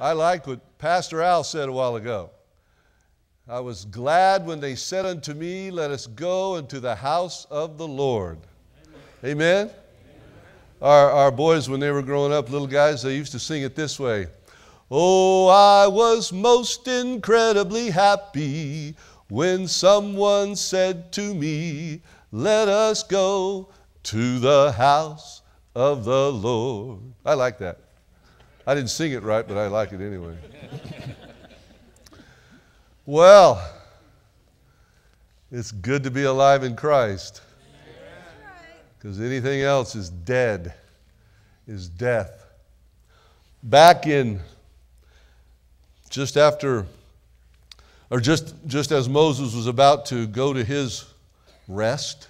I like what Pastor Al said a while ago. I was glad when they said unto me, Let us go into the house of the Lord. Amen? Amen? Our, our boys, when they were growing up, little guys, they used to sing it this way Oh, I was most incredibly happy when someone said to me, Let us go to the house of the Lord. I like that. I didn't sing it right, but I like it anyway. well, it's good to be alive in Christ because anything else is dead, is death. Back in just after, or just, just as Moses was about to go to his rest,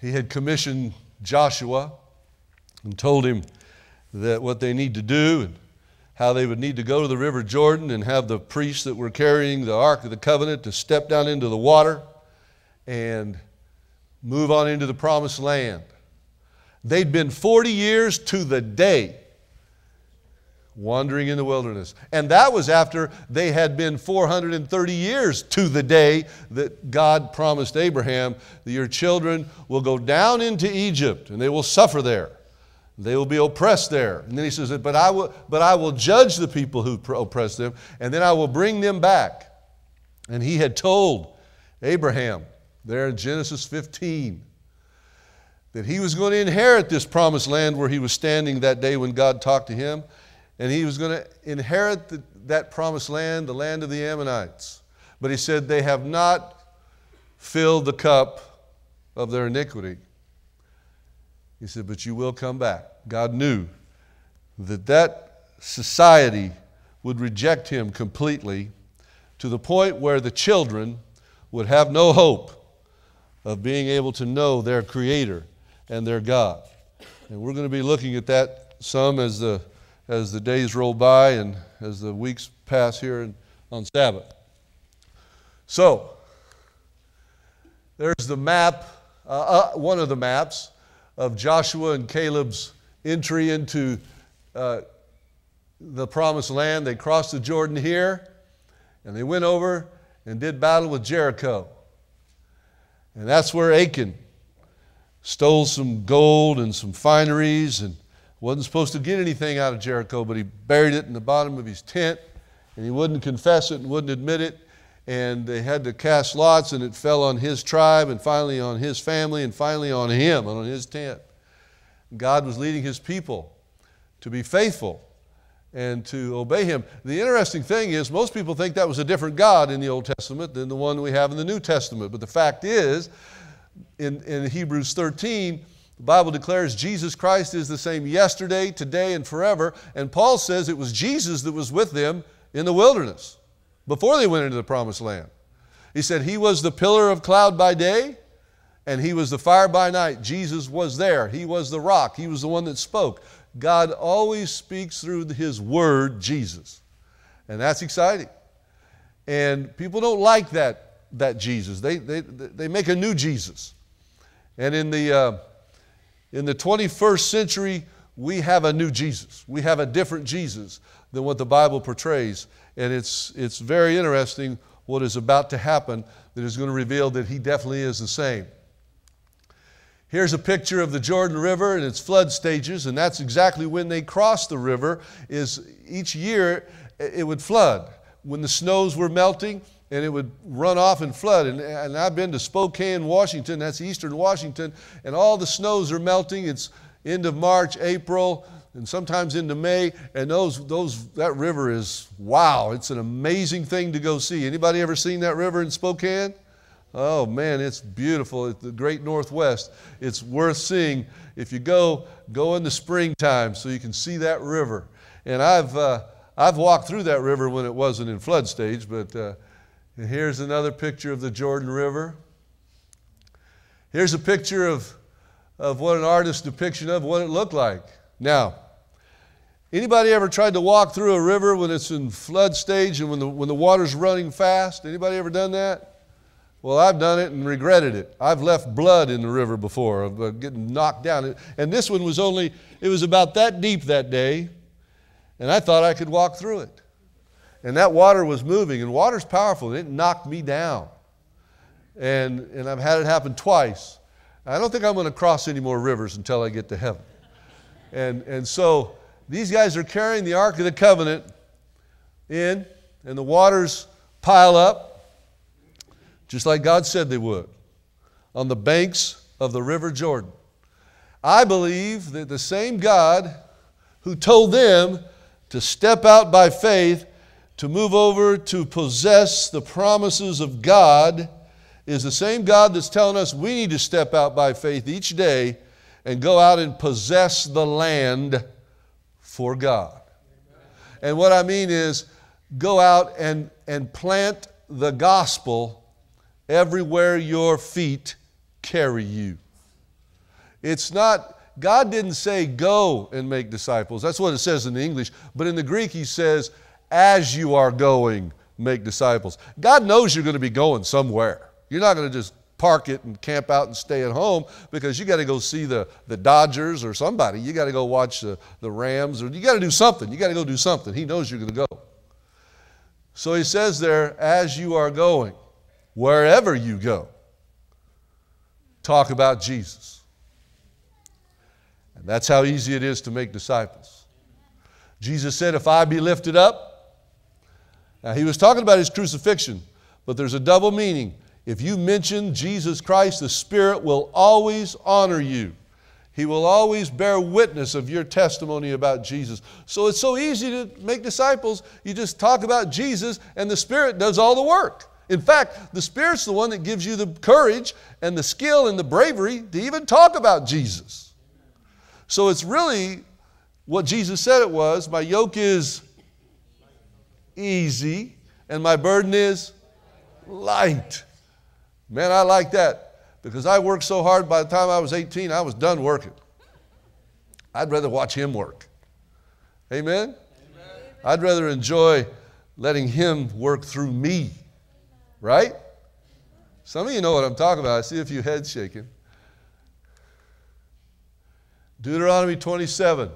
he had commissioned Joshua and told him, that what they need to do and how they would need to go to the River Jordan and have the priests that were carrying the Ark of the Covenant to step down into the water and move on into the promised land. They'd been 40 years to the day wandering in the wilderness. And that was after they had been 430 years to the day that God promised Abraham that your children will go down into Egypt and they will suffer there. They will be oppressed there. And then he says, but I, will, but I will judge the people who oppress them, and then I will bring them back. And he had told Abraham there in Genesis 15 that he was going to inherit this promised land where he was standing that day when God talked to him. And he was going to inherit the, that promised land, the land of the Ammonites. But he said, They have not filled the cup of their iniquity. He said, But you will come back. God knew that that society would reject him completely to the point where the children would have no hope of being able to know their Creator and their God. And we're going to be looking at that some as the, as the days roll by and as the weeks pass here in, on Sabbath. So, there's the map, uh, uh, one of the maps of Joshua and Caleb's entry into uh, the promised land. They crossed the Jordan here, and they went over and did battle with Jericho. And that's where Achan stole some gold and some fineries and wasn't supposed to get anything out of Jericho, but he buried it in the bottom of his tent, and he wouldn't confess it and wouldn't admit it and they had to cast lots, and it fell on his tribe, and finally on his family, and finally on him, and on his tent. God was leading his people to be faithful and to obey him. The interesting thing is, most people think that was a different God in the Old Testament than the one we have in the New Testament. But the fact is, in, in Hebrews 13, the Bible declares Jesus Christ is the same yesterday, today, and forever. And Paul says it was Jesus that was with them in the wilderness before they went into the promised land. He said, He was the pillar of cloud by day, and He was the fire by night. Jesus was there. He was the rock. He was the one that spoke. God always speaks through His word, Jesus. And that's exciting. And people don't like that, that Jesus. They, they, they make a new Jesus. And in the, uh, in the 21st century, we have a new Jesus. We have a different Jesus than what the Bible portrays. And it's, it's very interesting what is about to happen that is going to reveal that he definitely is the same. Here's a picture of the Jordan River and its flood stages, and that's exactly when they crossed the river. Is each year it would flood when the snows were melting, and it would run off and flood. And, and I've been to Spokane, Washington. That's eastern Washington, and all the snows are melting. It's end of March, April, and sometimes into May, and those, those, that river is wow, it's an amazing thing to go see. Anybody ever seen that river in Spokane? Oh man, it's beautiful. It's the great Northwest. It's worth seeing. If you go, go in the springtime so you can see that river. And I've, uh, I've walked through that river when it wasn't in flood stage, but uh, here's another picture of the Jordan River. Here's a picture of, of what an artist's depiction of what it looked like. Now, Anybody ever tried to walk through a river when it's in flood stage and when the, when the water's running fast? Anybody ever done that? Well, I've done it and regretted it. I've left blood in the river before, of uh, getting knocked down. And this one was only, it was about that deep that day. and I thought I could walk through it. And that water was moving, and water's powerful, and it knocked me down. And, and I've had it happen twice. I don't think I'm going to cross any more rivers until I get to heaven. And, and so these guys are carrying the Ark of the Covenant in, and the waters pile up, just like God said they would, on the banks of the River Jordan. I believe that the same God who told them to step out by faith to move over to possess the promises of God is the same God that's telling us we need to step out by faith each day and go out and possess the land for God. And what I mean is go out and, and plant the gospel everywhere your feet carry you. It's not, God didn't say go and make disciples. That's what it says in the English. But in the Greek, He says, as you are going, make disciples. God knows you're going to be going somewhere. You're not going to just park it and camp out and stay at home because you got to go see the, the Dodgers or somebody. You got to go watch the, the Rams or you got to do something. You got to go do something. He knows you're going to go. So he says there, as you are going, wherever you go, talk about Jesus. And that's how easy it is to make disciples. Jesus said, If I be lifted up, now he was talking about his crucifixion, but there's a double meaning. If you mention Jesus Christ, the Spirit will always honor you. He will always bear witness of your testimony about Jesus. So it's so easy to make disciples. You just talk about Jesus, and the Spirit does all the work. In fact, the Spirit's the one that gives you the courage and the skill and the bravery to even talk about Jesus. So it's really what Jesus said it was My yoke is easy, and my burden is light. Man, I like that because I worked so hard by the time I was 18, I was done working. I'd rather watch him work. Amen? Amen? I'd rather enjoy letting him work through me. Right? Some of you know what I'm talking about. I see a few heads shaking. Deuteronomy 27.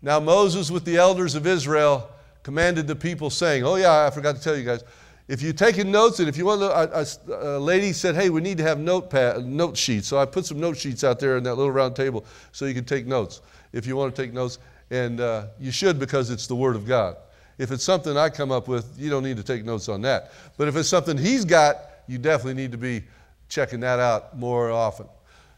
Now Moses, with the elders of Israel, commanded the people, saying, Oh, yeah, I forgot to tell you guys. If you're taking notes, and if you want to, a, a, lady said, hey, we need to have notepad, note sheets. So I put some note sheets out there in that little round table so you can take notes if you want to take notes. And uh, you should because it's the Word of God. If it's something I come up with, you don't need to take notes on that. But if it's something he's got, you definitely need to be checking that out more often.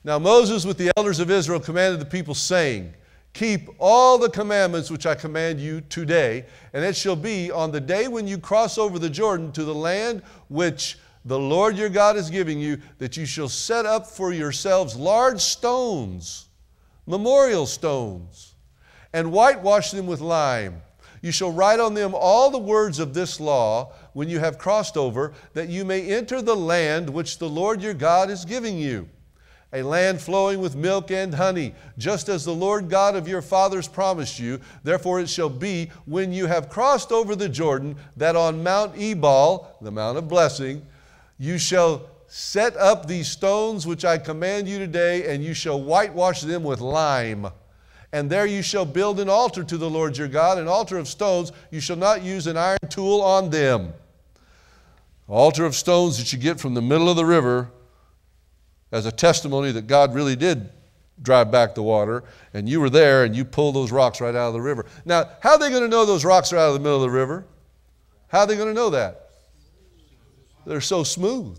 Now, Moses, with the elders of Israel, commanded the people, saying, Keep all the commandments which I command you today, and it shall be on the day when you cross over the Jordan to the land which the Lord your God is giving you, that you shall set up for yourselves large stones, memorial stones, and whitewash them with lime. You shall write on them all the words of this law when you have crossed over, that you may enter the land which the Lord your God is giving you a land flowing with milk and honey, just as the Lord God of your fathers promised you. Therefore it shall be when you have crossed over the Jordan that on Mount Ebal, the Mount of Blessing, you shall set up these stones which I command you today, and you shall whitewash them with lime. And there you shall build an altar to the Lord your God, an altar of stones. You shall not use an iron tool on them. Altar of stones that you get from the middle of the river as a testimony that God really did drive back the water, and you were there and you pulled those rocks right out of the river. Now, how are they going to know those rocks are out of the middle of the river? How are they going to know that? They're so smooth.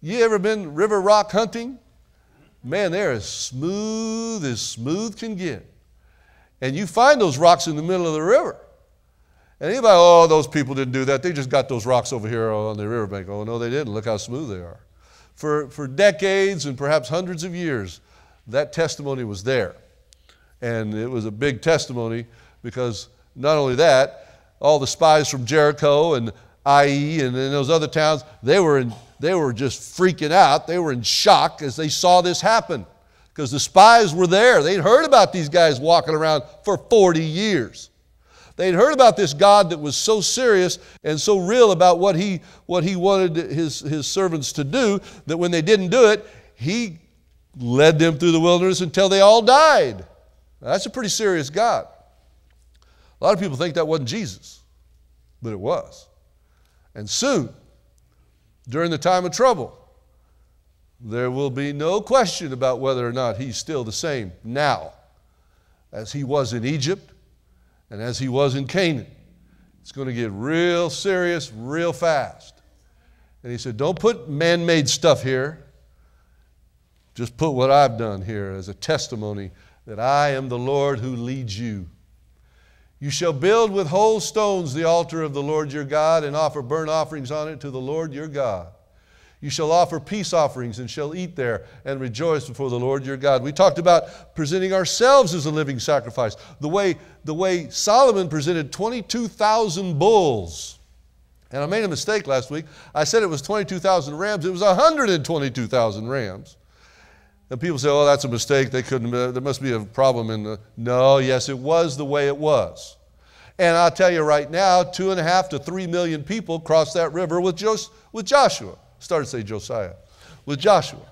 You ever been river rock hunting? Man, they're as smooth as smooth can get. And you find those rocks in the middle of the river. And anybody, oh, those people didn't do that. They just got those rocks over here on the riverbank. Oh, no, they didn't. Look how smooth they are for, for decades and perhaps hundreds of years, that testimony was there. And it was a big testimony because not only that, all the spies from Jericho and Ai and in those other towns, they were, in, they were just freaking out. They were in shock as they saw this happen because the spies were there. They'd heard about these guys walking around for 40 years. They'd heard about this God that was so serious and so real about what he, what he wanted his, his servants to do that when they didn't do it, he led them through the wilderness until they all died. Now, that's a pretty serious God. A lot of people think that wasn't Jesus, but it was. And soon, during the time of trouble, there will be no question about whether or not he's still the same now as he was in Egypt and as he was in Canaan. It's going to get real serious real fast. And he said, Don't put man made stuff here. Just put what I've done here as a testimony that I am the Lord who leads you. You shall build with whole stones the altar of the Lord your God and offer burnt offerings on it to the Lord your God. You shall offer peace offerings and shall eat there and rejoice before the Lord your God. We talked about presenting ourselves as a living sacrifice. The way, the way Solomon presented 22,000 bulls. And I made a mistake last week. I said it was 22,000 rams. It was 122,000 rams. And people say, oh, that's a mistake. They couldn't, uh, there must be a problem in the. No, yes, it was the way it was. And I'll tell you right now, two and a half to three million people crossed that river with Joshua started to say Josiah, with Joshua.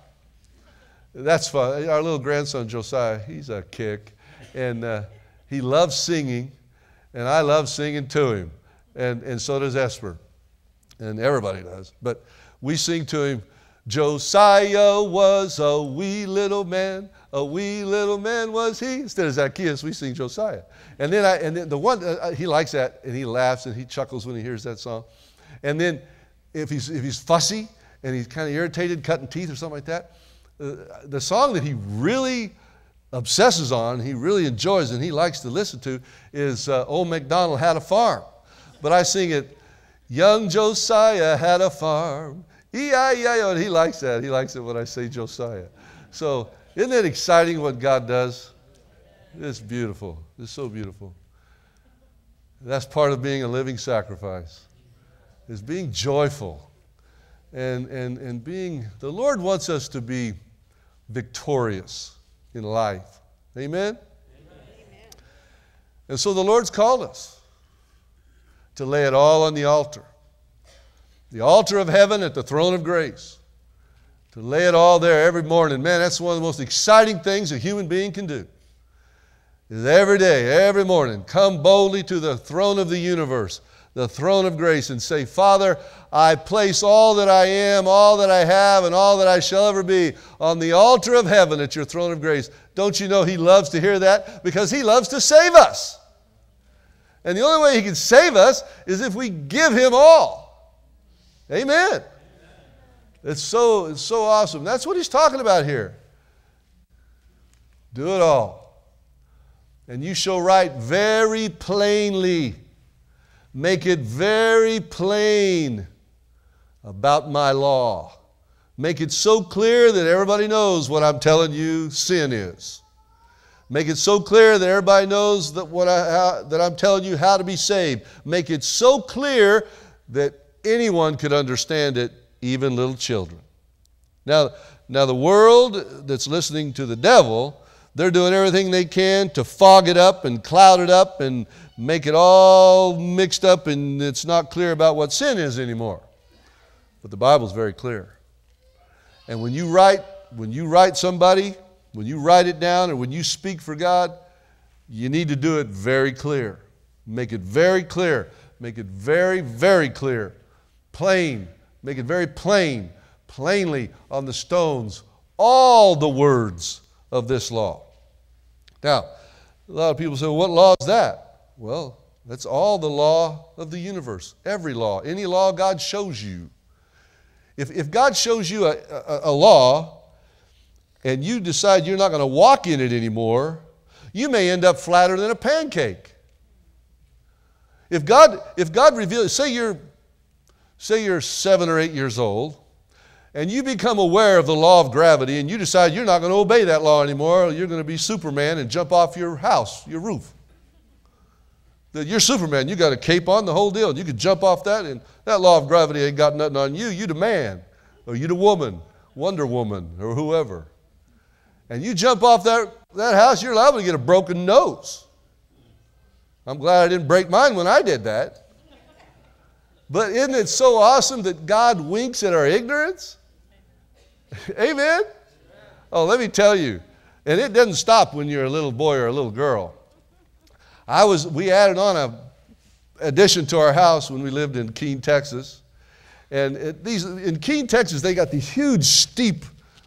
That's fun. Our little grandson Josiah, he's a kick. And uh, he loves singing, and I love singing to him. And, and so does Esper. And everybody does. But we sing to him, Josiah was a wee little man, a wee little man was he. Instead of Zacchaeus, we sing Josiah. And then, I, and then the one, uh, he likes that, and he laughs and he chuckles when he hears that song. And then if he's, if he's fussy, and he's kind of irritated, cutting teeth or something like that. Uh, the song that he really obsesses on, he really enjoys, and he likes to listen to is uh, Old MacDonald Had a Farm. But I sing it, Young Josiah had a farm. E-I-E-I-O, and he likes that. He likes it when I say Josiah. So isn't it exciting what God does? It's beautiful. It's so beautiful. That's part of being a living sacrifice, is being joyful and, and, and being, the Lord wants us to be victorious in life. Amen? Amen? And so the Lord's called us to lay it all on the altar the altar of heaven at the throne of grace. To lay it all there every morning. Man, that's one of the most exciting things a human being can do. Is every day, every morning, come boldly to the throne of the universe the throne of grace and say, Father, I place all that I am, all that I have, and all that I shall ever be on the altar of heaven at your throne of grace. Don't you know He loves to hear that? Because He loves to save us. And the only way He can save us is if we give Him all. Amen. It's so, it's so awesome. That's what He's talking about here. Do it all. And you shall write very plainly Make it very plain about my law. Make it so clear that everybody knows what I'm telling you sin is. Make it so clear that everybody knows that, what I, how, that I'm telling you how to be saved. Make it so clear that anyone could understand it, even little children. Now, now the world that's listening to the devil, they're doing everything they can to fog it up and cloud it up and make it all mixed up and it's not clear about what sin is anymore. But the Bible's very clear. And when you write, when you write somebody, when you write it down or when you speak for God, you need to do it very clear. Make it very clear. Make it very, very clear. Plain. Make it very plain, plainly on the stones, all the words of this law. Now, a lot of people say, well, what law is that? Well, that's all the law of the universe. Every law. Any law God shows you. If, if God shows you a, a, a law and you decide you're not going to walk in it anymore, you may end up flatter than a pancake. If God, if God reveals, say you're, say you're seven or eight years old, and you become aware of the law of gravity, and you decide you're not going to obey that law anymore, you're going to be Superman and jump off your house, your roof you're Superman. You got a cape on, the whole deal. You could jump off that, and that law of gravity ain't got nothing on you. You the man, or you the woman, Wonder Woman, or whoever. And you jump off that, that house, you're liable to get a broken nose. I'm glad I didn't break mine when I did that. But isn't it so awesome that God winks at our ignorance? Amen? Oh, let me tell you. And it doesn't stop when you're a little boy or a little girl. I was, we added on a addition to our house when we lived in Keene, Texas. And it, these, in Keene, Texas, they got these huge, steep,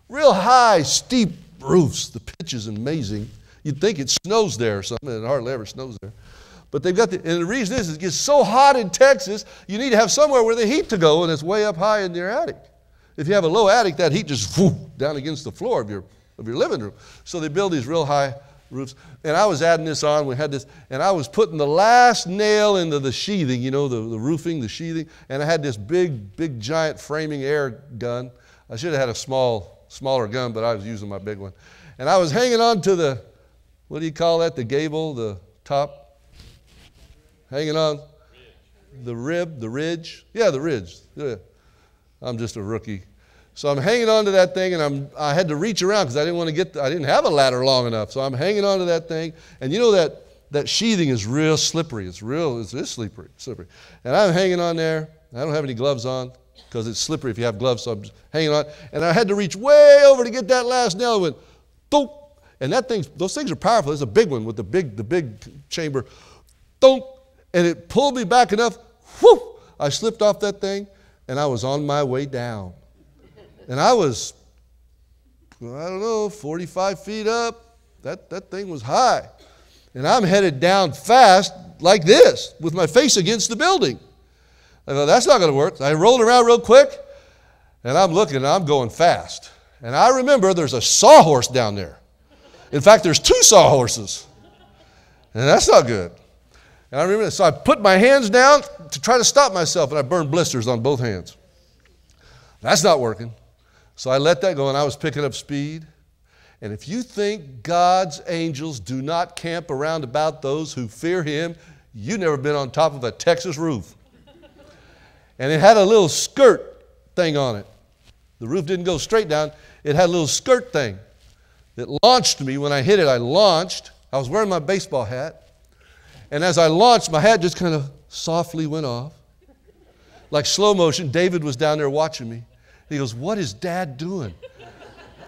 real high, steep roofs. The pitch is amazing. You'd think it snows there or something, it hardly ever snows there. But they've got the, and the reason is it gets so hot in Texas, you need to have somewhere where the heat to go, and it's way up high in your attic. If you have a low attic, that heat just whoosh, down against the floor of your, of your living room. So they build these real high roofs. And I was adding this on. We had this, and I was putting the last nail into the sheathing, you know, the, the roofing, the sheathing. And I had this big, big, giant framing air gun. I should have had a small, smaller gun, but I was using my big one. And I was hanging on to the, what do you call that? The gable, the top? Hanging on? The rib, the ridge? Yeah, the ridge. Yeah. I'm just a rookie. So I'm hanging on to that thing, and I'm, I had to reach around because I didn't want to get, I didn't have a ladder long enough. So I'm hanging on to that thing, and you know that, that sheathing is real slippery. It's real, it's, it's slippery, slippery. And I'm hanging on there. I don't have any gloves on because it's slippery if you have gloves, so I'm hanging on. And I had to reach way over to get that last nail. Went, thump. And that thing, those things are powerful. There's a big one with the big, the big chamber, thump. And it pulled me back enough, whoo, I slipped off that thing, and I was on my way down. And I was, I don't know, 45 feet up. That, that thing was high. And I'm headed down fast like this with my face against the building. I thought, that's not going to work. I rolled around real quick and I'm looking and I'm going fast. And I remember there's a sawhorse down there. In fact, there's two sawhorses. And that's not good. And I remember, so I put my hands down to try to stop myself and I burned blisters on both hands. That's not working. So I let that go and I was picking up speed. And if you think God's angels do not camp around about those who fear Him, you've never been on top of a Texas roof. and it had a little skirt thing on it. The roof didn't go straight down, it had a little skirt thing that launched me. When I hit it, I launched. I was wearing my baseball hat. And as I launched, my hat just kind of softly went off. Like slow motion, David was down there watching me. He goes, What is dad doing?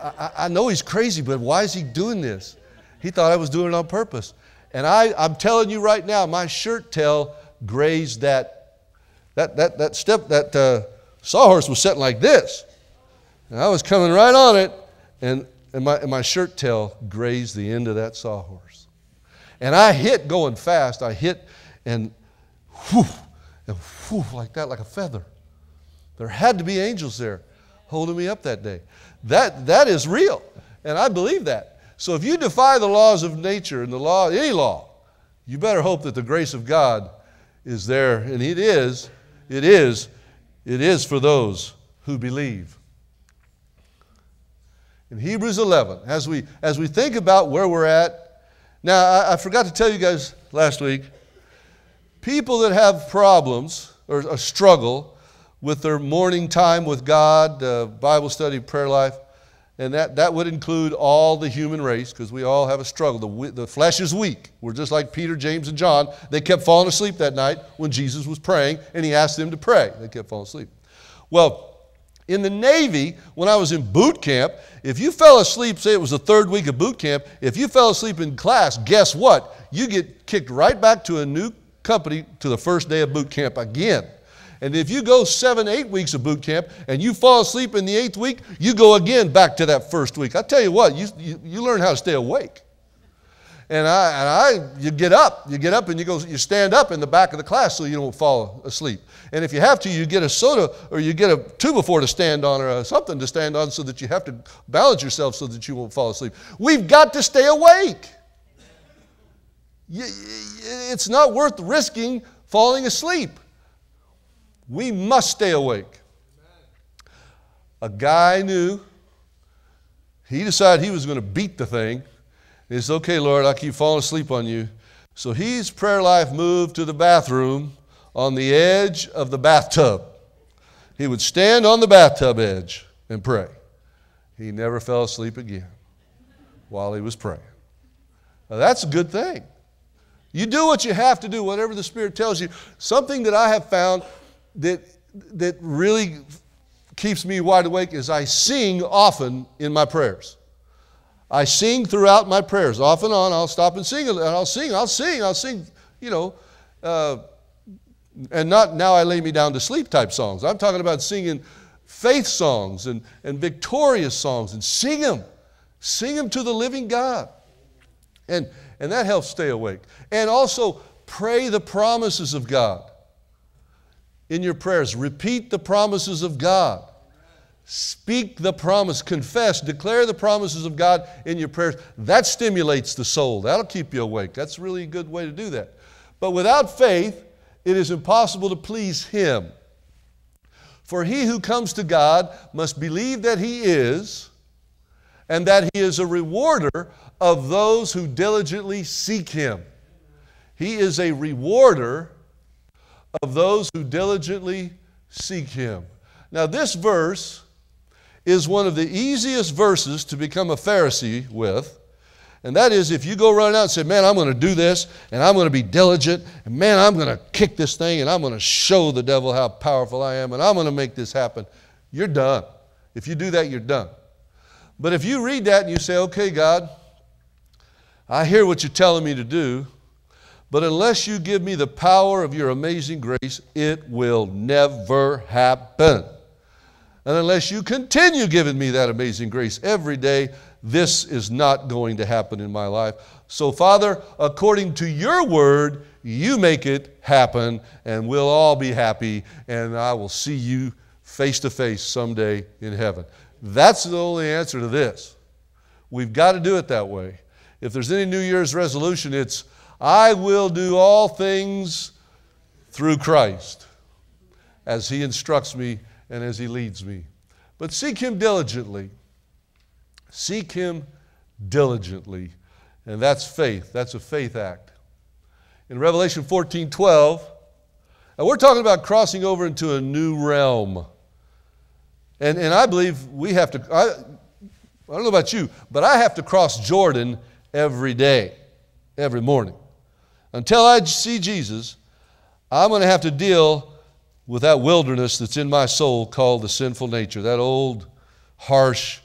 I, I, know he's crazy, but why is he doing this? He thought I was doing it on purpose. And I, I'm telling you right now, my shirt tail grazed that, that, that, that step, that uh, sawhorse was sitting like this. And I was coming right on it, and, and, my, and my shirt tail grazed the end of that sawhorse. And I hit going fast. I hit and whoo, and whoo, like that, like a feather. There had to be angels there holding me up that day. That, that is real, and I believe that. So if you defy the laws of nature and the law, any law, you better hope that the grace of God is there, and it is, it is, it is for those who believe. In Hebrews 11, as we, as we think about where we're at, now I, I forgot to tell you guys last week, people that have problems or a struggle, with their morning time with God, uh, Bible study, prayer life. And that, that would include all the human race because we all have a struggle. The, the flesh is weak. We're just like Peter, James, and John. They kept falling asleep that night when Jesus was praying and he asked them to pray. They kept falling asleep. Well, in the Navy, when I was in boot camp, if you fell asleep, say it was the third week of boot camp, if you fell asleep in class, guess what? You get kicked right back to a new company to the first day of boot camp again. And if you go seven, eight weeks of boot camp and you fall asleep in the eighth week, you go again back to that first week. I tell you what, you, you, you learn how to stay awake. And I, and I, you get up, you get up and you go, you stand up in the back of the class so you don't fall asleep. And if you have to, you get a soda or you get a two before to stand on or something to stand on so that you have to balance yourself so that you won't fall asleep. We've got to stay awake. It's not worth risking falling asleep. We must stay awake. A guy knew, he decided he was going to beat the thing. It's okay, Lord, I keep falling asleep on you. So his prayer life moved to the bathroom on the edge of the bathtub. He would stand on the bathtub edge and pray. He never fell asleep again while he was praying. Now, that's a good thing. You do what you have to do, whatever the Spirit tells you. Something that I have found that, that really keeps me wide awake is I sing often in my prayers. I sing throughout my prayers. Off and on, I'll stop and sing, and I'll sing, I'll sing, I'll sing, you know, uh, and not now I lay me down to sleep type songs. I'm talking about singing faith songs and, and victorious songs and sing them. Sing them to the living God. And, and that helps stay awake. And also pray the promises of God in your prayers. Repeat the promises of God. Speak the promise, confess, declare the promises of God in your prayers. That stimulates the soul. That'll keep you awake. That's really a good way to do that. But without faith, it is impossible to please Him. For he who comes to God must believe that He is, and that He is a rewarder of those who diligently seek Him. He is a rewarder of those who diligently seek Him. Now, this verse is one of the easiest verses to become a Pharisee with. And that is if you go run out and say, Man, I'm going to do this, and I'm going to be diligent, and man, I'm going to kick this thing, and I'm going to show the devil how powerful I am, and I'm going to make this happen, you're done. If you do that, you're done. But if you read that and you say, Okay, God, I hear what you're telling me to do, but unless you give me the power of your amazing grace, it will never happen. And unless you continue giving me that amazing grace every day, this is not going to happen in my life. So, Father, according to your word, you make it happen, and we'll all be happy, and I will see you face to face someday in heaven. That's the only answer to this. We've got to do it that way. If there's any New Year's resolution, it's I will do all things through Christ as He instructs me and as He leads me. But seek Him diligently. Seek Him diligently. And that's faith. That's a faith act. In Revelation 14 12, and we're talking about crossing over into a new realm. And, and I believe we have to, I, I don't know about you, but I have to cross Jordan every day, every morning. Until I see Jesus, I'm going to have to deal with that wilderness that's in my soul called the sinful nature, that old, harsh,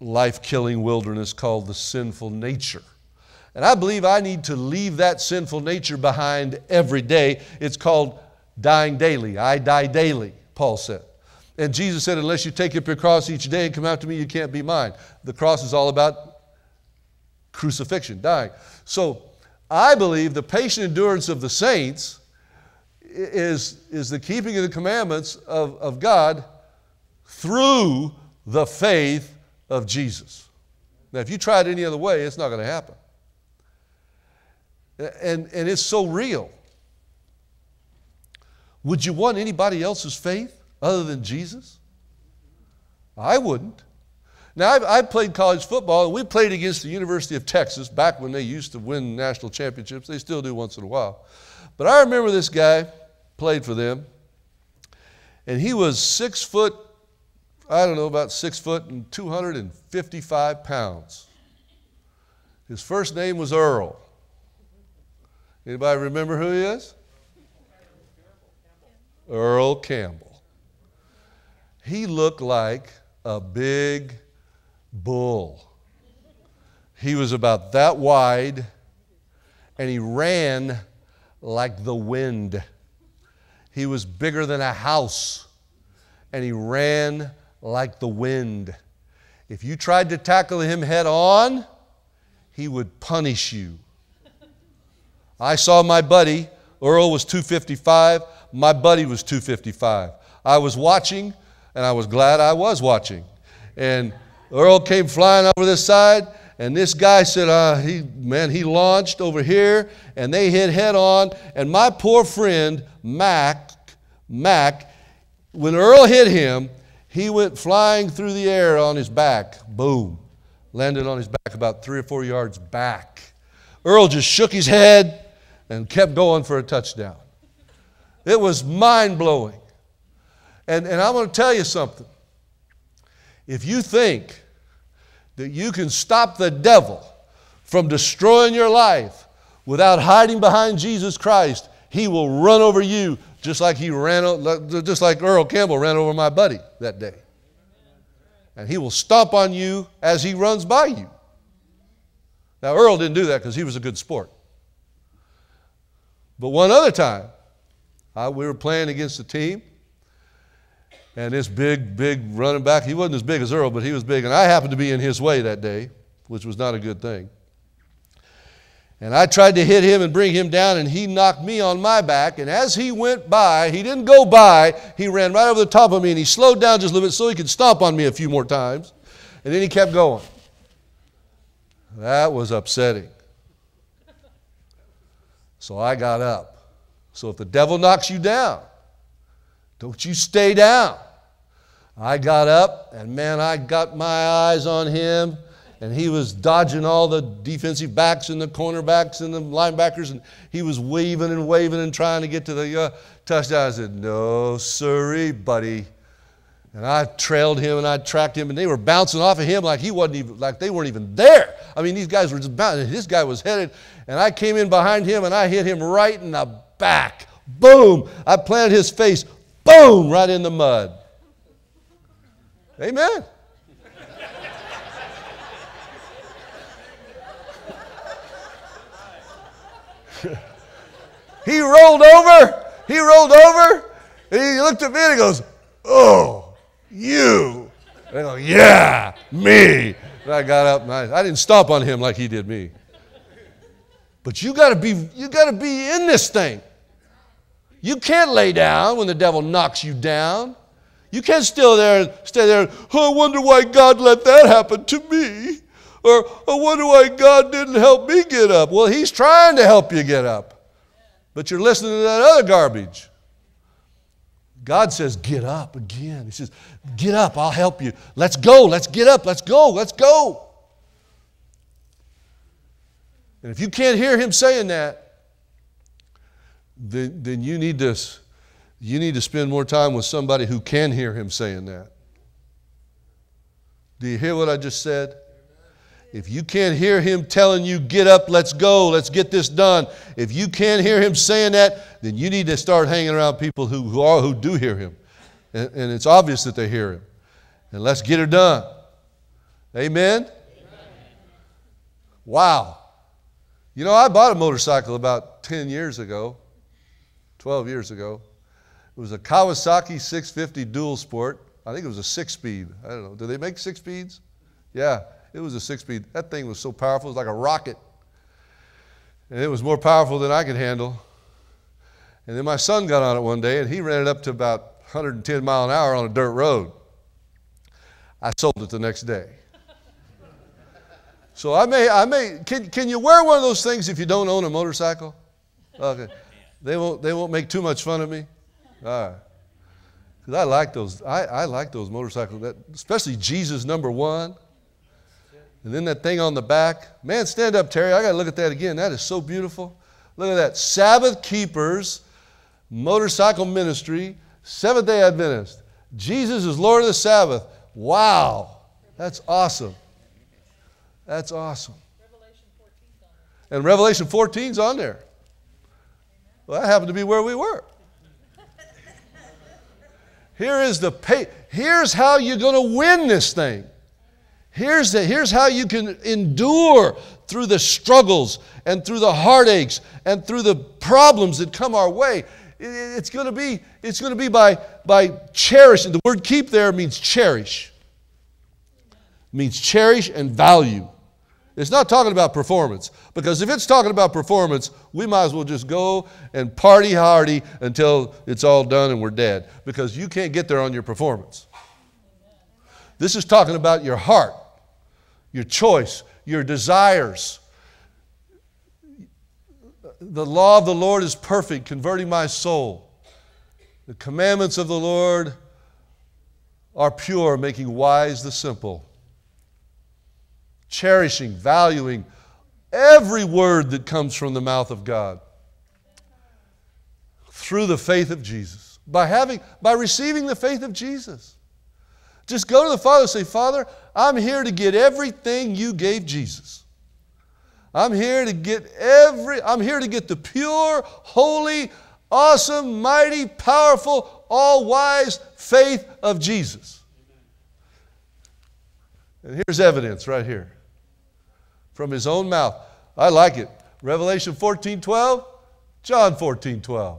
life killing wilderness called the sinful nature. And I believe I need to leave that sinful nature behind every day. It's called dying daily. I die daily, Paul said. And Jesus said, Unless you take up your cross each day and come after me, you can't be mine. The cross is all about crucifixion, dying. So I believe the patient endurance of the saints is, is the keeping of the commandments of, of God through the faith of Jesus. Now, if you try it any other way, it's not going to happen. And, and it's so real. Would you want anybody else's faith other than Jesus? I wouldn't. Now, I've, I've, played college football, and we played against the University of Texas back when they used to win national championships. They still do once in a while. But I remember this guy played for them, and he was six foot I don't know, about six foot and 255 pounds. His first name was Earl. Anybody remember who he is? Earl Campbell. He looked like a big bull. He was about that wide, and he ran like the wind. He was bigger than a house, and he ran like the wind. If you tried to tackle him head on, he would punish you. I saw my buddy, Earl was 255, my buddy was 255. I was watching, and I was glad I was watching. And Earl came flying over this side, and this guy said, uh, he, man, he launched over here, and they hit head on. And my poor friend, Mac, Mac, when Earl hit him, he went flying through the air on his back. Boom. Landed on his back about three or four yards back. Earl just shook his head and kept going for a touchdown. It was mind blowing. And, and I'm going to tell you something. If you think that you can stop the devil from destroying your life without hiding behind Jesus Christ, he will run over you just like he ran, just like Earl Campbell ran over my buddy that day. and he will stomp on you as he runs by you. Now, Earl didn't do that because he was a good sport. But one other time, I, we were playing against a team, and this big, big running back, he wasn't as big as Earl, but he was big, and I happened to be in his way that day, which was not a good thing. And I tried to hit him and bring him down, and he knocked me on my back. And as he went by, he didn't go by, he ran right over the top of me, and he slowed down just a little bit so he could stomp on me a few more times. And then he kept going. That was upsetting. So I got up. So if the devil knocks you down, don't you stay down. I got up, and man, I got my eyes on him and he was dodging all the defensive backs and the cornerbacks and the linebackers, and he was waving and waving and trying to get to the uh, touchdown. I said, No, sorry, buddy. And I trailed him and I tracked him, and they were bouncing off of him like he wasn't even like they weren't even there. I mean, these guys were just bouncing. This guy was headed, and I came in behind him and I hit him right in the back. Boom! I planted his face. Boom! Right in the mud. Amen. he rolled over. He rolled over. And he looked at me and he goes, Oh, you. And I go, Yeah, me. And I got up and I, I didn't stomp on him like he did me. But you gotta be, you gotta be in this thing. You can't lay down when the devil knocks you down. You can't still there and stay there. Oh, I wonder why God let that happen to me. Or I wonder why God didn't help me get up. Well, He's trying to help you get up. But you're listening to that other garbage. God says, Get up again. He says, Get up, I'll help you. Let's go, let's get up, let's go, let's go. And if you can't hear Him saying that, then, then you, need to, you need to spend more time with somebody who can hear Him saying that. Do you hear what I just said? If you can't hear him telling you, get up, let's go, let's get this done, if you can't hear him saying that, then you need to start hanging around people who, who, are, who do hear him. And, and it's obvious that they hear him. And let's get her done. Amen? Amen? Wow. You know, I bought a motorcycle about 10 years ago, 12 years ago. It was a Kawasaki 650 dual sport. I think it was a six speed. I don't know. Do they make six speeds? Yeah. It was a six speed. That thing was so powerful, it was like a rocket. And it was more powerful than I could handle. And then my son got on it one day and he ran it up to about 110 mile an hour on a dirt road. I sold it the next day. So I may, I may, can, can you wear one of those things if you don't own a motorcycle? Okay. They won't, they won't make too much fun of me? All right. Because I like those, I, I like those motorcycles, that, especially Jesus number one. And then that thing on the back. Man, stand up, Terry. I got to look at that again. That is so beautiful. Look at that. Sabbath Keepers Motorcycle Ministry, Seventh day Adventist. Jesus is Lord of the Sabbath. Wow. That's awesome. That's awesome. Revelation And Revelation 14 is on there. Well, that happened to be where we were. Here is the pay. Here's how you're going to win this thing. Here's, the, here's how you can endure through the struggles and through the heartaches and through the problems that come our way. It's going to be, it's going to be by, by cherishing. The word keep there means cherish. It means cherish and value. It's not talking about performance. Because if it's talking about performance, we might as well just go and party hardy until it's all done and we're dead. Because you can't get there on your performance. This is talking about your heart your choice, your desires. The law of the Lord is perfect, converting my soul. The commandments of the Lord are pure, making wise the simple. Cherishing, valuing every word that comes from the mouth of God through the faith of Jesus. By having by receiving the faith of Jesus. Just go to the Father and say, Father, I'm here to get everything you gave Jesus. I'm here to get every, I'm here to get the pure, holy, awesome, mighty, powerful, all wise faith of Jesus. And here's evidence right here from his own mouth. I like it. Revelation 14 12, John 14 12.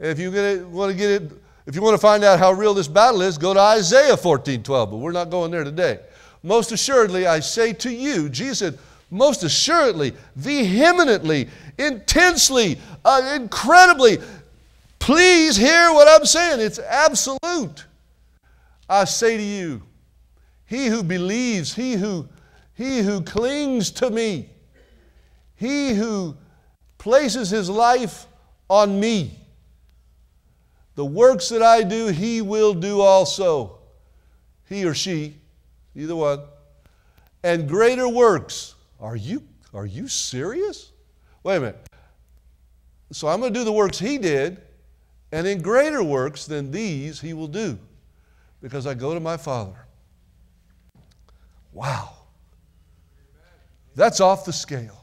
And if you want to get it, if you want to find out how real this battle is, go to Isaiah 14 12, but we're not going there today. Most assuredly, I say to you, Jesus said, most assuredly, vehemently, intensely, uh, incredibly, please hear what I'm saying. It's absolute. I say to you, he who believes, he who, he who clings to me, he who places his life on me, the works that I do, he will do also. He or she, either one. And greater works. Are you, are you serious? Wait a minute. So I'm going to do the works he did, and in greater works than these he will do, because I go to my Father. Wow. That's off the scale.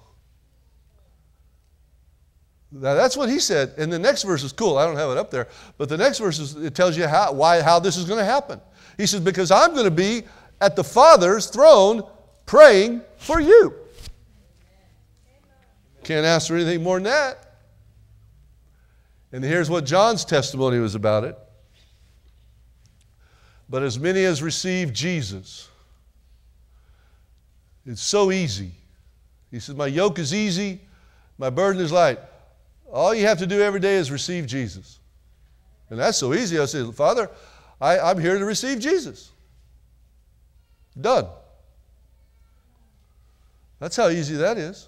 Now that's what he said. And the next verse is cool. I don't have it up there, but the next verse is, it tells you how, why, how this is going to happen. He says, Because I'm going to be at the Father's throne praying for you. Can't ask for anything more than that. And here's what John's testimony was about it. But as many as receive Jesus, it's so easy. He says, My yoke is easy, my burden is light. All you have to do every day is receive Jesus. And that's so easy. I say, Father, I, I'm here to receive Jesus. Done. That's how easy that is.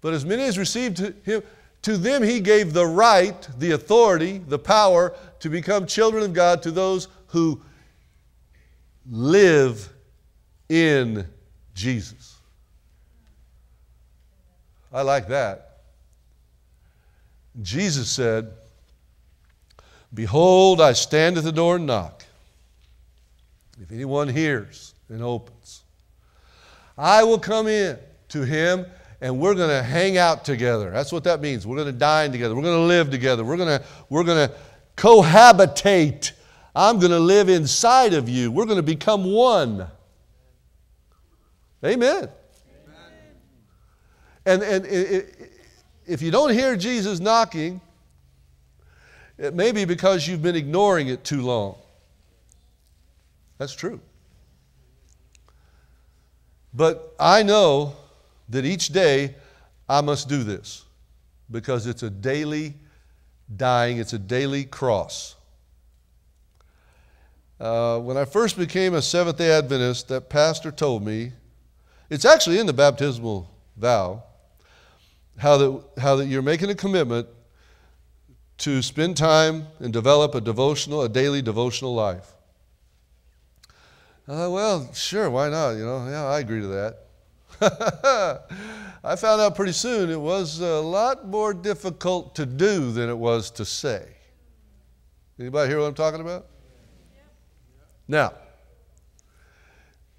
But as many as received him, to them he gave the right, the authority, the power to become children of God to those who live in Jesus. I like that. Jesus said, Behold, I stand at the door and knock. If anyone hears and opens, I will come in to him and we're going to hang out together. That's what that means. We're going to dine together. We're going to live together. We're going to, we're going to cohabitate. I'm going to live inside of you. We're going to become one. Amen. And, and if you don't hear Jesus knocking, it may be because you've been ignoring it too long. That's true. But I know that each day I must do this because it's a daily dying, it's a daily cross. Uh, when I first became a Seventh day Adventist, that pastor told me, it's actually in the baptismal vow, how that, how that you're making a commitment to spend time and develop a devotional, a daily devotional life. I thought, well, sure, why not? You know, yeah, I agree to that. I found out pretty soon it was a lot more difficult to do than it was to say. Anybody hear what I'm talking about? Now,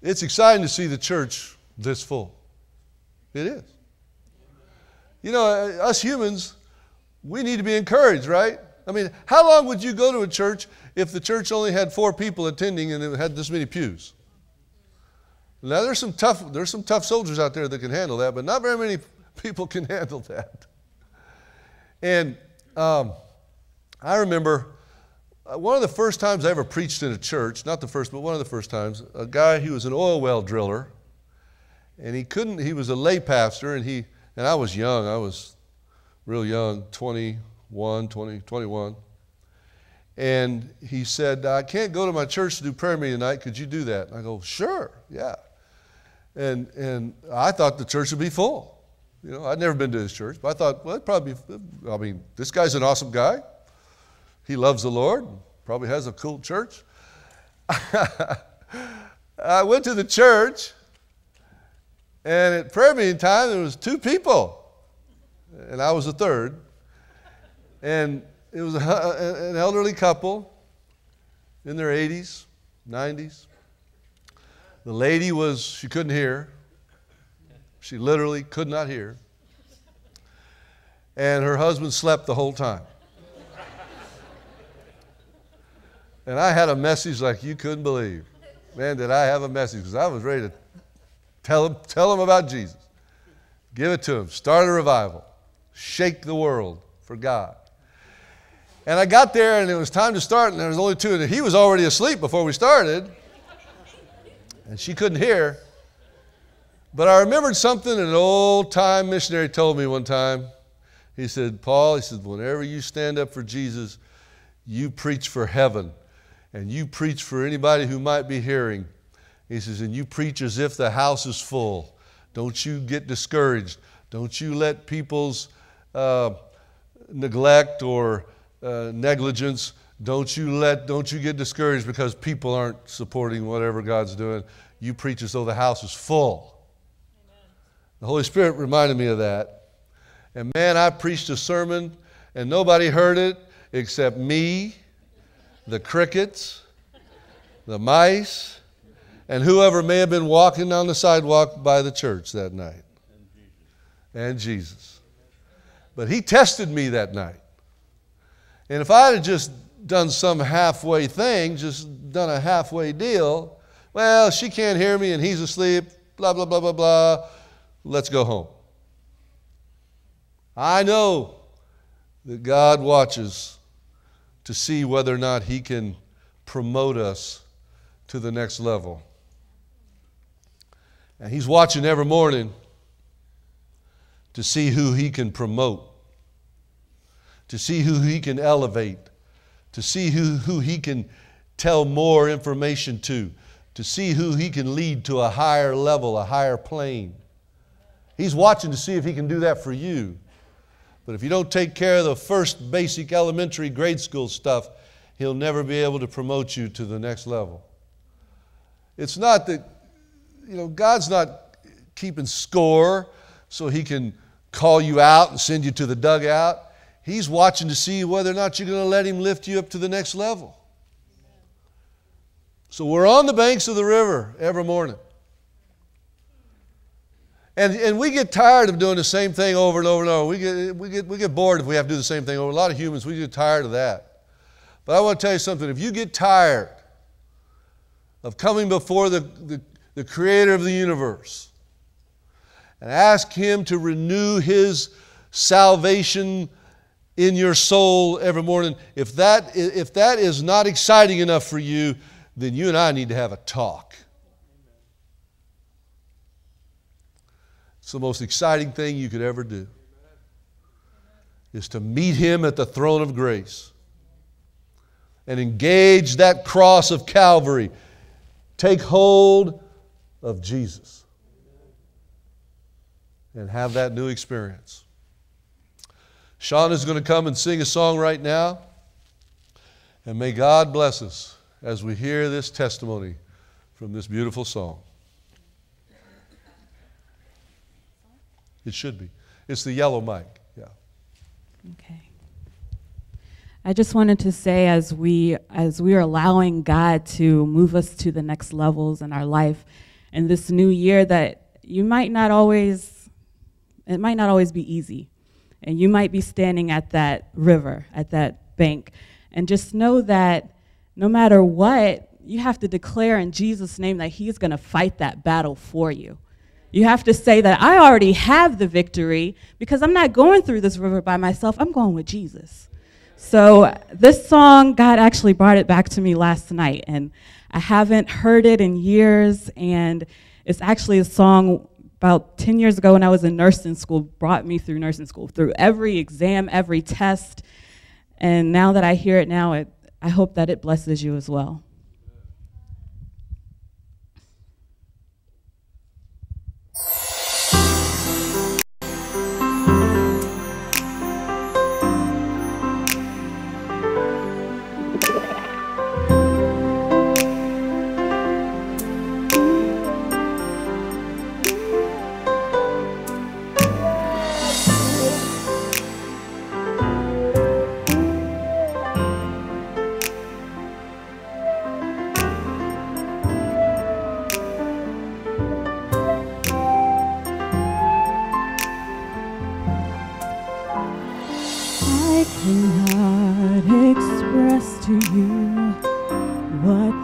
it's exciting to see the church this full. It is. You know, us humans, we need to be encouraged, right? I mean, how long would you go to a church if the church only had four people attending and it had this many pews? Now there's some tough there's some tough soldiers out there that can handle that, but not very many people can handle that. And um, I remember uh, one of the first times I ever preached in a church, not the first, but one of the first times, a guy, he was an oil well driller, and he couldn't, he was a lay pastor, and he, and I was young, I was real young, 21, 20, 21. And he said, I can't go to my church to do prayer meeting tonight. Could you do that? And I go, sure, yeah. And, and I thought the church would be full. You know, I'd never been to his church, but I thought, well, it'd probably be, I mean, this guy's an awesome guy. He loves the Lord, probably has a cool church. I went to the church, and at prayer meeting time, there was two people, and I was the third. And it was a, an elderly couple in their 80s, 90s. The lady was, she couldn't hear. She literally could not hear. And her husband slept the whole time. And I had a message like you couldn't believe. Man, did I have a message because I was ready to tell them, tell them about Jesus. Give it to them. Start a revival. Shake the world for God. And I got there and it was time to start, and there was only two, and he was already asleep before we started. And she couldn't hear. But I remembered something an old time missionary told me one time. He said, Paul, he said, whenever you stand up for Jesus, you preach for heaven and you preach for anybody who might be hearing. He says, and you preach as if the house is full. Don't you get discouraged. Don't you let people's uh, neglect or uh, negligence, don't you let, don't you get discouraged because people aren't supporting whatever God's doing. You preach as though the house is full. Amen. The Holy Spirit reminded me of that. And man, I preached a sermon and nobody heard it except me, the crickets, the mice, and whoever may have been walking on the sidewalk by the church that night. And Jesus. But he tested me that night. And if I had just done some halfway thing, just done a halfway deal, well, she can't hear me and he's asleep, blah, blah, blah, blah, blah, let's go home. I know that God watches to see whether or not He can promote us to the next level. And He's watching every morning to see who He can promote, to see who He can elevate, to see who, who He can tell more information to, to see who He can lead to a higher level, a higher plane. He's watching to see if He can do that for you. But if you don't take care of the first basic elementary grade school stuff, he'll never be able to promote you to the next level. It's not that, you know, God's not keeping score so he can call you out and send you to the dugout. He's watching to see whether or not you're going to let him lift you up to the next level. So we're on the banks of the river every morning. And, and we get tired of doing the same thing over and over and over. We get, we, get, we get bored if we have to do the same thing over. A lot of humans, we get tired of that. But I want to tell you something. If you get tired of coming before the, the, the creator of the universe and ask him to renew his salvation in your soul every morning, if that, if that is not exciting enough for you, then you and I need to have a talk. It's the most exciting thing you could ever do. Is to meet him at the throne of grace and engage that cross of Calvary. Take hold of Jesus and have that new experience. Sean is going to come and sing a song right now. And may God bless us as we hear this testimony from this beautiful song. It should be. It's the yellow mic. Yeah. Okay. I just wanted to say as we as we are allowing God to move us to the next levels in our life in this new year that you might not always it might not always be easy. And you might be standing at that river, at that bank, and just know that no matter what, you have to declare in Jesus' name that He's going to fight that battle for you. You have to say that I already have the victory because I'm not going through this river by myself, I'm going with Jesus. So, this song, God actually brought it back to me last night, and I haven't heard it in years. And it's actually a song about 10 years ago when I was in nursing school, brought me through nursing school, through every exam, every test. And now that I hear it now, it, I hope that it blesses you as well.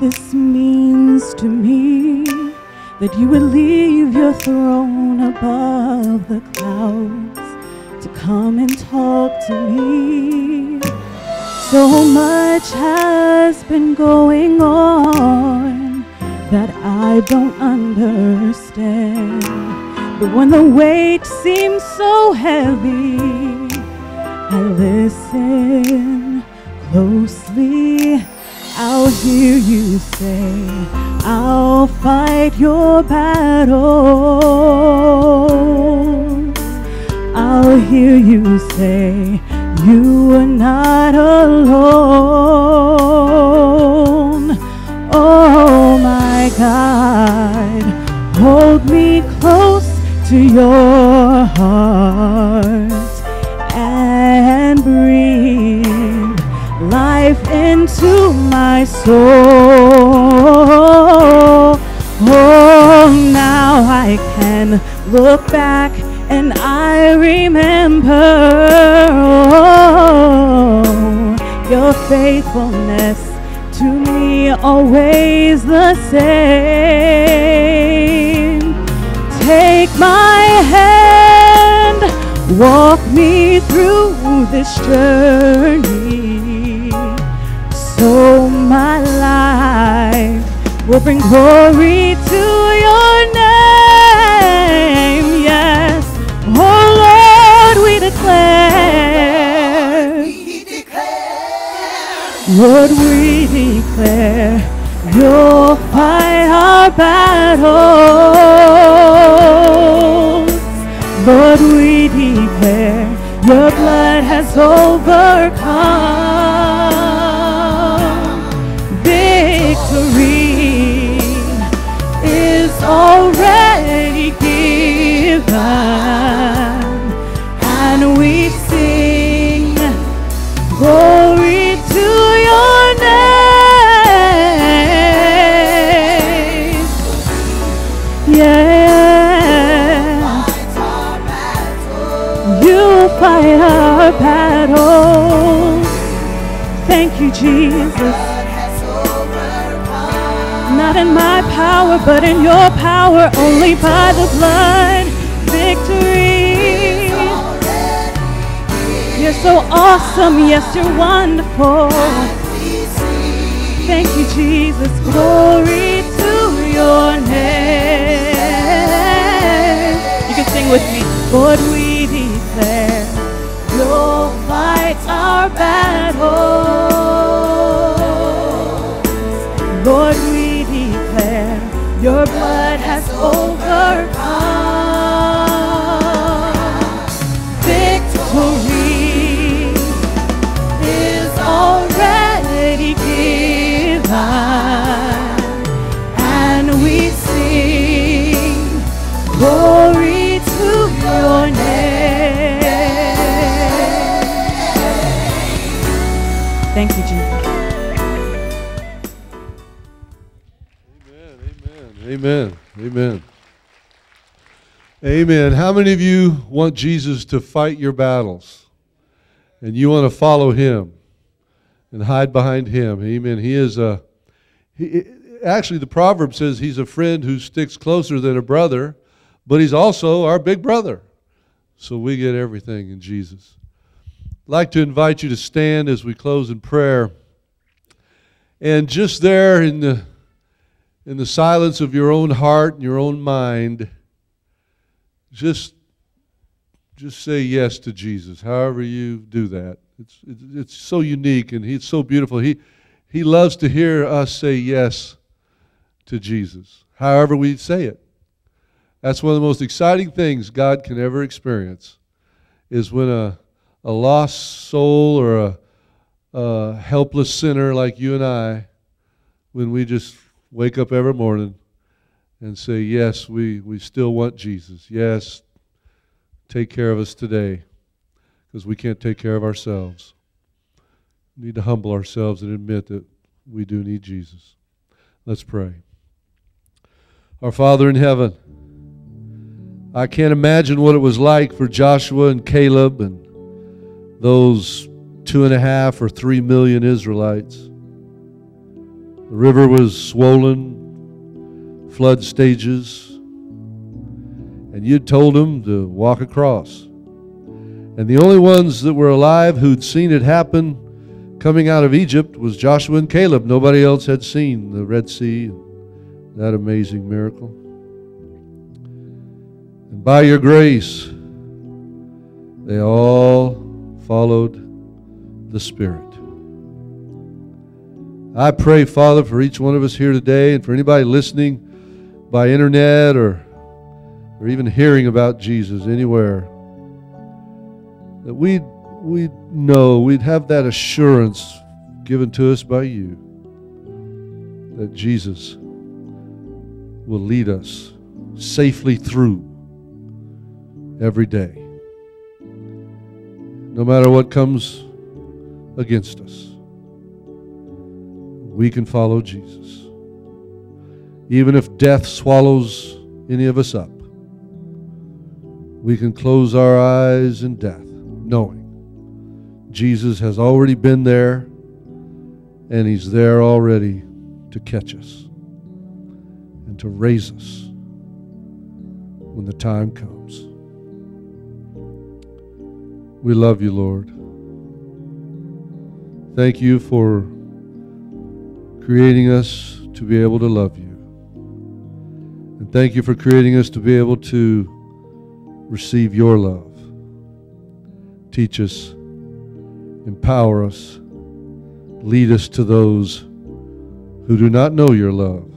This means to me, that you would leave your throne above the clouds to come and talk to me. So much has been going on that I don't understand. But when the weight seems so heavy, I listen closely. I'll hear you say, I'll fight your battles. I'll hear you say, You are not alone. Oh my God, hold me close to your heart into my soul. Oh, now I can look back and I remember oh, your faithfulness to me always the same. Take my hand, walk me through this journey, my life will bring glory to your name. Yes, oh Lord, we declare. Lord, we declare you'll fight our battles. Lord, we declare your blood has overcome. Jesus. Not in my power, but in your power, only by the blood. Victory. You're so awesome. Yes, you're wonderful. Thank you, Jesus. Glory to your name. You can sing with me. Lord, we Amen. How many of you want Jesus to fight your battles? And you want to follow him and hide behind him? Amen. He is a he, actually the proverb says he's a friend who sticks closer than a brother, but he's also our big brother. So we get everything in Jesus. I'd like to invite you to stand as we close in prayer. And just there in the in the silence of your own heart and your own mind, just just say yes to Jesus. However you do that, it's it's, it's so unique and he's so beautiful. He he loves to hear us say yes to Jesus. However we say it, that's one of the most exciting things God can ever experience. Is when a a lost soul or a, a helpless sinner like you and I, when we just wake up every morning and say, Yes, we, we still want Jesus. Yes, take care of us today because we can't take care of ourselves. We need to humble ourselves and admit that we do need Jesus. Let's pray. Our Father in heaven, I can't imagine what it was like for Joshua and Caleb and those two and a half or three million Israelites. The river was swollen, flood stages, and you'd told them to walk across. And the only ones that were alive who'd seen it happen coming out of Egypt was Joshua and Caleb. Nobody else had seen the Red Sea, that amazing miracle. And by your grace, they all followed the Spirit. I pray, Father, for each one of us here today and for anybody listening by internet or, or even hearing about Jesus anywhere, that we'd, we'd know, we'd have that assurance given to us by you that Jesus will lead us safely through every day. No matter what comes against us we can follow Jesus. Even if death swallows any of us up, we can close our eyes in death, knowing Jesus has already been there and he's there already to catch us and to raise us when the time comes. We love you, Lord. Thank you for creating us to be able to love you. And thank you for creating us to be able to receive your love. Teach us, empower us, lead us to those who do not know your love.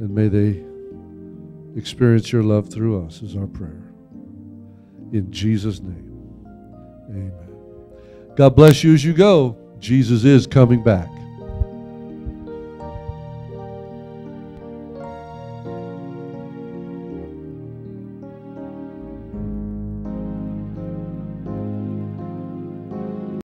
And may they experience your love through us, is our prayer. In Jesus' name, amen. God bless you as you go. Jesus is coming back.